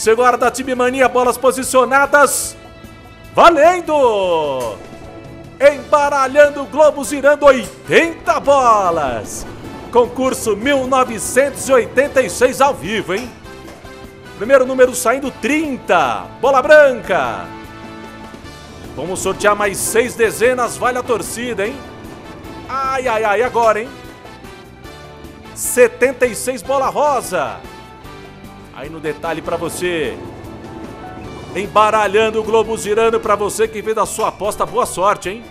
Você guarda time mania, bolas posicionadas. Valendo! Embaralhando globos, girando 80 bolas. Concurso 1986 ao vivo, hein? Primeiro número saindo 30. Bola branca. Vamos sortear mais seis dezenas. Vale a torcida, hein? Ai, ai, ai, agora, hein? 76 bola rosa. Aí no detalhe para você. Embaralhando o globo girando para você que fez a sua aposta. Boa sorte, hein?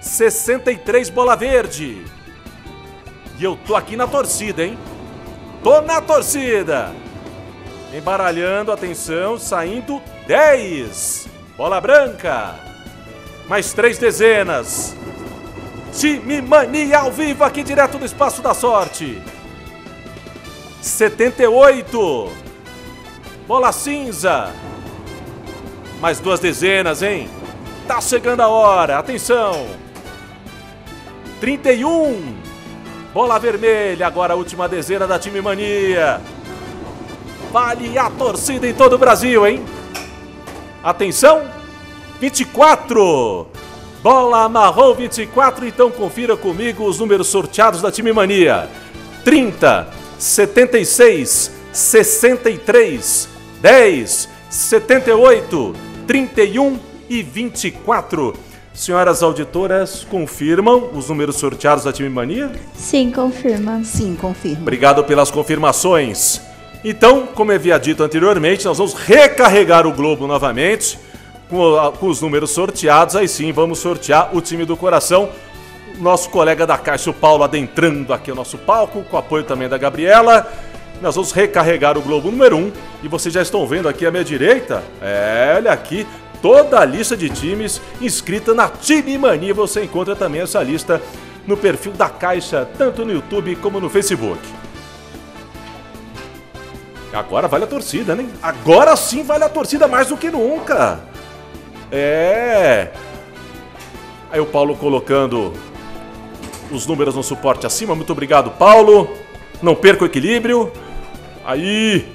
63 bola verde. E eu tô aqui na torcida, hein? Tô na torcida. Embaralhando, atenção, saindo 10. Bola branca. Mais três dezenas. Time Mania ao vivo aqui direto do Espaço da Sorte. 78. Bola cinza. Mais duas dezenas, hein? Tá chegando a hora. Atenção. 31. Bola vermelha. Agora a última dezena da Time Mania. Vale a torcida em todo o Brasil, hein? Atenção. 24. Bola marrom 24, então confira comigo os números sorteados da Time Mania. 30, 76, 63, 10, 78, 31 e 24. Senhoras auditoras, confirmam os números sorteados da Time Mania? Sim, confirma. Sim, confirma. Obrigado pelas confirmações. Então, como havia dito anteriormente, nós vamos recarregar o globo novamente com, com, os números sorteados, aí sim vamos sortear o time do coração. Nosso colega da Caixa, o Paulo, adentrando aqui o nosso palco, com apoio também da Gabriela. Nós vamos recarregar o Globo número 1 um, e vocês já estão vendo aqui à minha direita. É, olha aqui, toda a lista de times inscrita na Time Mania. Você encontra também essa lista no perfil da Caixa, tanto no YouTube como no Facebook. Agora vale a torcida, né? Agora sim vale a torcida mais do que nunca. É. Aí o Paulo colocando os números no suporte acima. Muito obrigado, Paulo. Não perca o equilíbrio. Aí.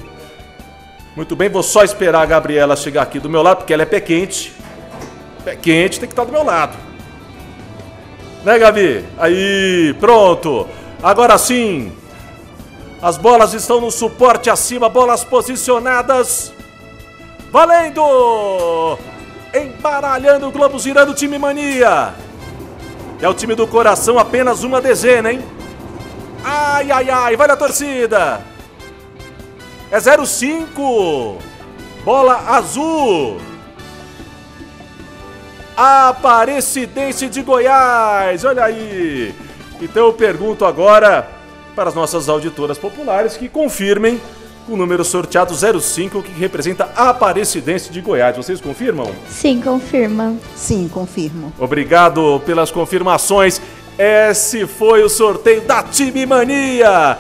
Muito bem, vou só esperar a Gabriela chegar aqui do meu lado, porque ela é pé quente. Pé quente tem que estar do meu lado. Né, Gabi? Aí, pronto. Agora sim. As bolas estão no suporte acima, bolas posicionadas. Valendo! embaralhando o globo, girando o time mania. É o time do coração, apenas uma dezena, hein? Ai, ai, ai, vai na torcida. É 05. Bola azul. Aparecidense de Goiás, olha aí. Então eu pergunto agora para as nossas auditoras populares que confirmem o número sorteado 05, que representa a Aparecidense de Goiás. Vocês confirmam? Sim, confirma. Sim, confirmo. Obrigado pelas confirmações. Esse foi o sorteio da Time Mania.